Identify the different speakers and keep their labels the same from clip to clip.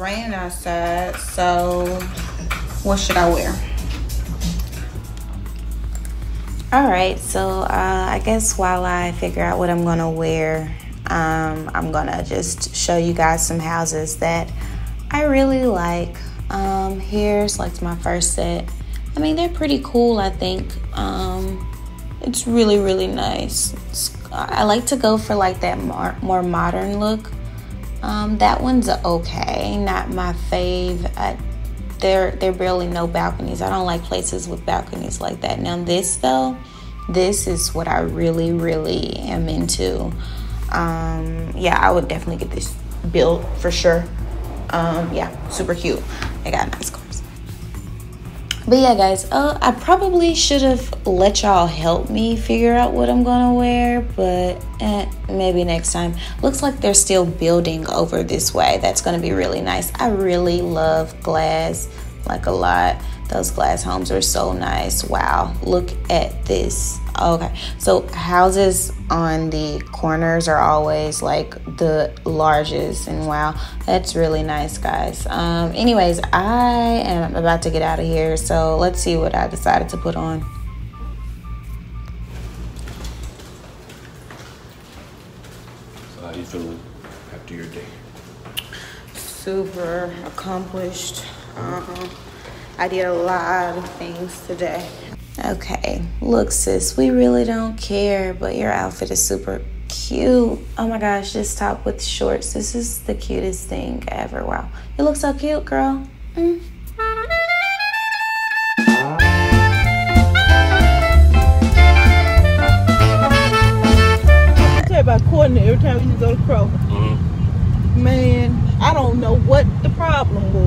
Speaker 1: outside, so what should I wear? All right, so uh, I guess while I figure out what I'm gonna wear, um, I'm gonna just show you guys some houses that I really like. Um, here's like my first set. I mean, they're pretty cool, I think. Um, it's really, really nice. It's, I like to go for like that more, more modern look. Um, that one's okay, not my fave. I, there, there barely no balconies. I don't like places with balconies like that. Now this though, this is what I really, really am into. Um, yeah, I would definitely get this built for sure. Um, yeah, super cute. I got a nice cars. But yeah, guys, uh, I probably should have let y'all help me figure out what I'm gonna wear, but eh, maybe next time. Looks like they're still building over this way. That's gonna be really nice. I really love glass, like a lot. Those glass homes are so nice. Wow, look at this. Okay, so houses on the corners are always like the largest, and wow, that's really nice, guys. Um, anyways, I am about to get out of here, so let's see what I decided to put on.
Speaker 2: So how you feeling after your day?
Speaker 1: Super accomplished. Uh-huh. I did a lot of things today. Okay, look, sis, we really don't care, but your outfit is super cute. Oh my gosh, this top with shorts. This is the cutest thing ever. Wow. You look so cute, girl. Mm.
Speaker 3: I tell you about Courtney every time we used to go to Kroger.
Speaker 2: Mm-hmm.
Speaker 3: Man, I don't know what the problem was.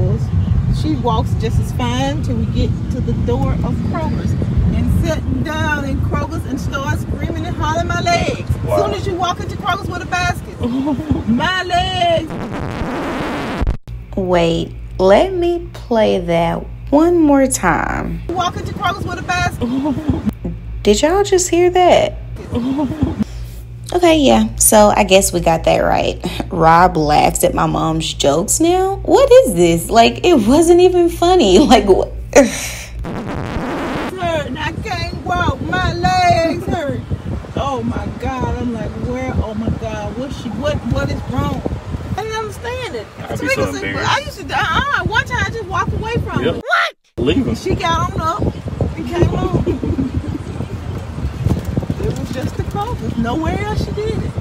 Speaker 3: She walks just as fine till we get to the door of Kroger's and sitting down in Kroger's and start screaming and hollering my legs.
Speaker 2: Wow.
Speaker 3: As soon as you walk into Kroger's with a basket, my legs.
Speaker 1: Wait, let me play that one more time.
Speaker 3: You walk into Kroger's with a basket.
Speaker 1: Did y'all just hear that? Okay, yeah. So I guess we got that right. Rob laughs at my mom's jokes now. What is this? Like it wasn't even funny. Like what?
Speaker 3: hurt and I can't walk. My legs hurt. Oh my God. I'm like, where? Oh my God. What she? What? What is wrong? I didn't understand it.
Speaker 2: I'd be so embarrassed.
Speaker 3: I used to. Uh, one time I just walked away from
Speaker 2: Yep.
Speaker 3: it.
Speaker 2: Leave him.
Speaker 3: She got on up and came on. it was just the Kroger. Nowhere else she did it.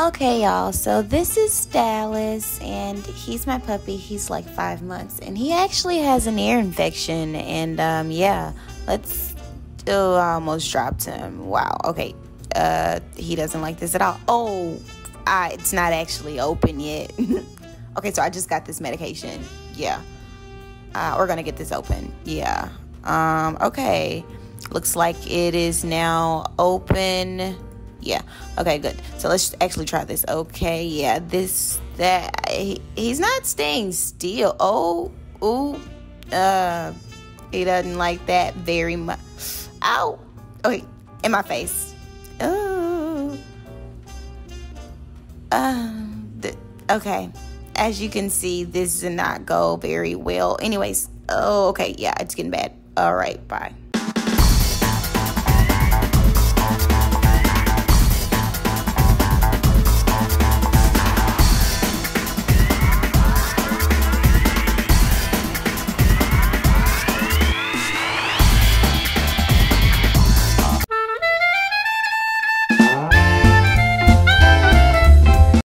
Speaker 1: Okay, y'all. So this is Dallas, and he's my puppy. He's like five months, and he actually has an ear infection. And um, yeah, let's. Oh, I almost dropped him. Wow. Okay. Uh, he doesn't like this at all. Oh, I, it's not actually open yet. okay, so I just got this medication. Yeah. Uh, we're gonna get this open. Yeah. Um. Okay. Looks like it is now open. Yeah. Okay, good. So let's actually try this. Okay, yeah. This that he, he's not staying still. Oh, ooh. Uh he doesn't like that very much. Ow. Okay, in my face. Oh. Th- okay. As you can see, this did not go very well. Anyways, oh okay, yeah, it's getting bad. All right, bye.